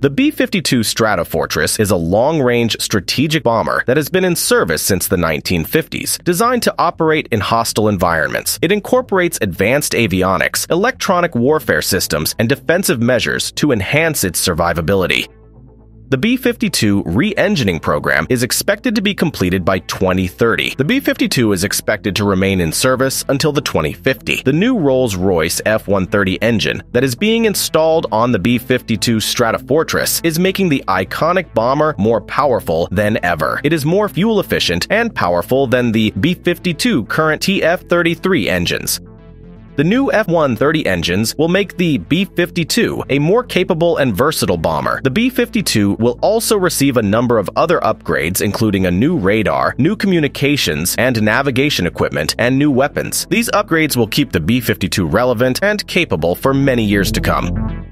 The B-52 Stratofortress is a long-range strategic bomber that has been in service since the 1950s, designed to operate in hostile environments. It incorporates advanced avionics, electronic warfare systems, and defensive measures to enhance its survivability. The B-52 re-engining program is expected to be completed by 2030. The B-52 is expected to remain in service until the 2050. The new Rolls-Royce F-130 engine that is being installed on the B-52 Stratofortress is making the iconic bomber more powerful than ever. It is more fuel efficient and powerful than the B-52 current TF-33 engines. The new F-130 engines will make the B-52 a more capable and versatile bomber. The B-52 will also receive a number of other upgrades including a new radar, new communications and navigation equipment, and new weapons. These upgrades will keep the B-52 relevant and capable for many years to come.